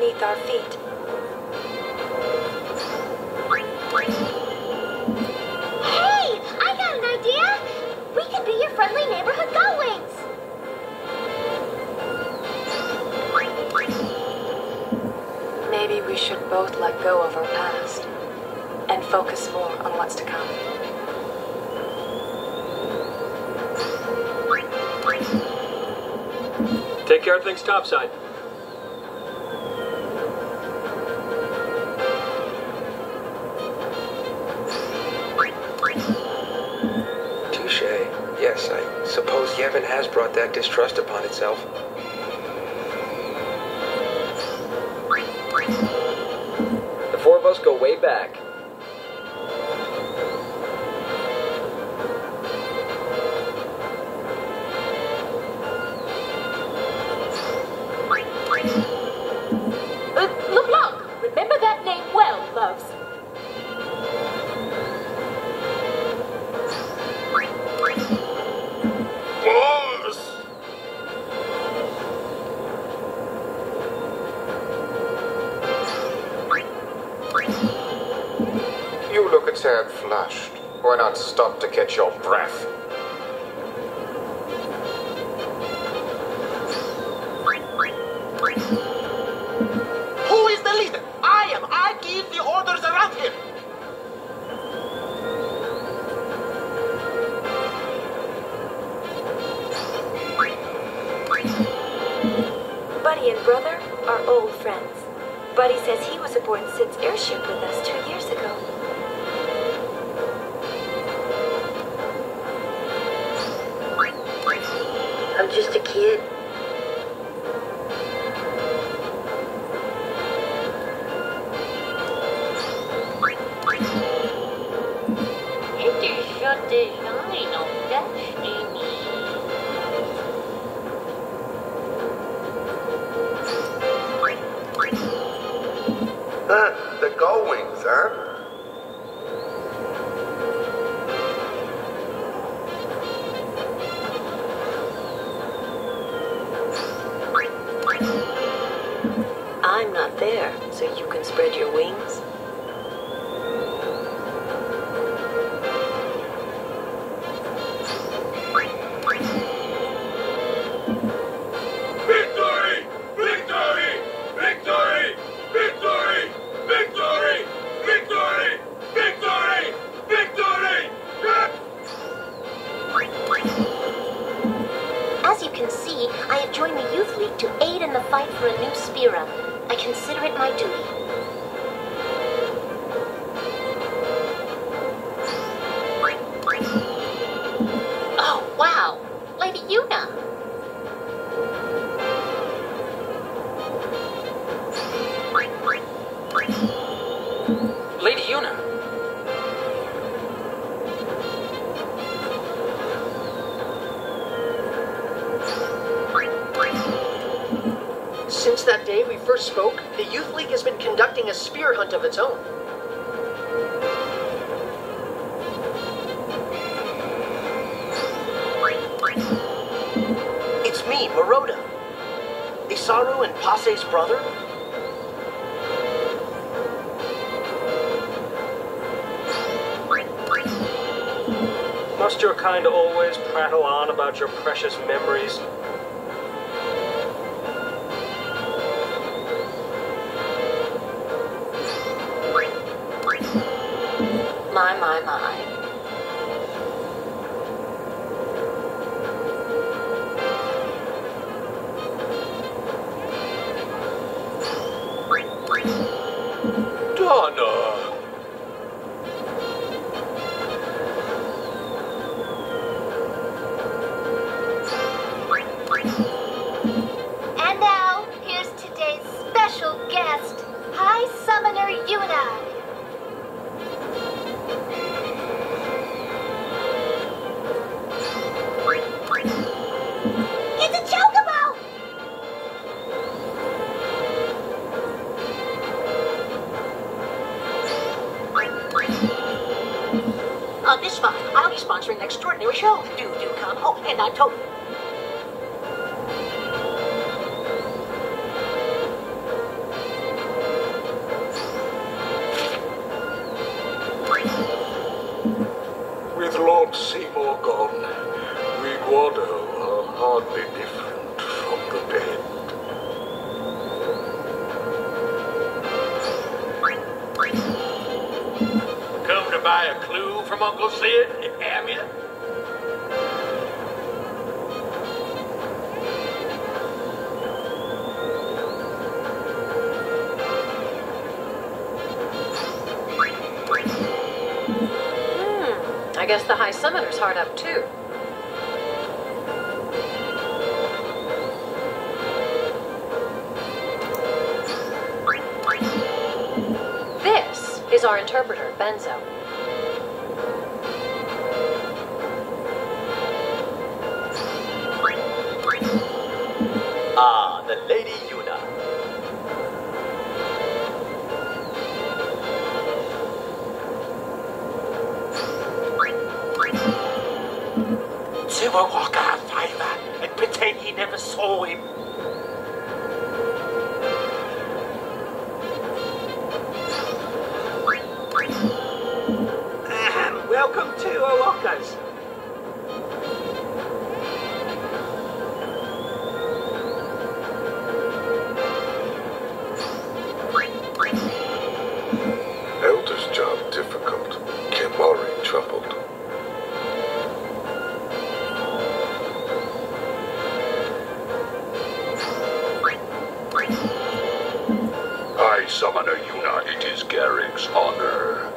falling away from beneath our feet. Hey, I got an idea. We could be your friendly neighborhood Gullwings. Maybe we should both let go of our past and focus more on what's to come. Take care of things topside. Has brought that distrust upon itself. The four of us go way back. You look a tad flushed. Why not stop to catch your breath? Who is the leader? I am. I give the orders around here. Buddy and brother are old friends. Buddy says he was aboard Sid's airship with us two years ago. Just a kid. It is your design of. Huh, the huh? You can see, I have joined the Youth League to aid in the fight for a new Spira. I consider it my duty. Spoke, the Youth League has been conducting a sphere hunt of its own. It's me, Maroda. Isaru and Pacce's brother. Must your kind always prattle on about your precious memories? My, my, my. Donna! And now, here's today's special guest, High Summoner Yuna. sponsoring an extraordinary show. Do do come home, and I'm Tobli. With Lord Seymour gone, we Guado are hardly different from the dead. Told. a clue from Uncle Sid? Have you? Hmm. I guess the High Summoner's hard up too. This is our interpreter, Benzo. The Lady Yuna. To a walk and pretend you never saw him. Summoner Yuna, it is Garik's honor.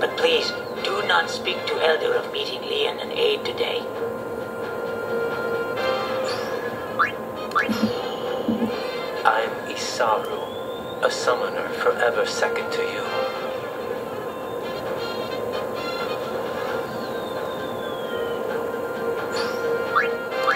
But please, do not speak to Elder of meeting Lian and Ayde today. I'm Isaru, a summoner forever second to you.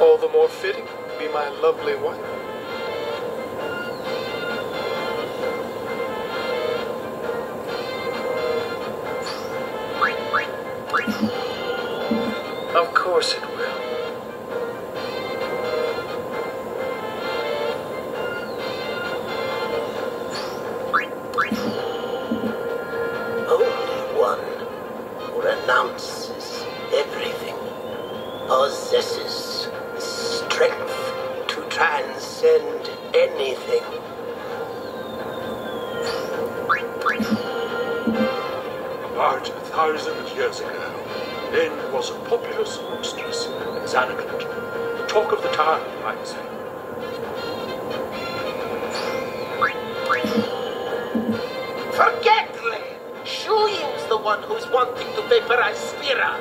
All the more fitting be my lovely wife. Of course it thousand years ago, Lenne was a populous monstrous and Zanarkand. The talk of the town, I'd say. Forget Lenne. Shuyin's the one who's wanting to vaporize Spira.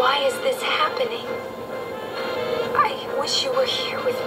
Why is this happening? I wish you were here with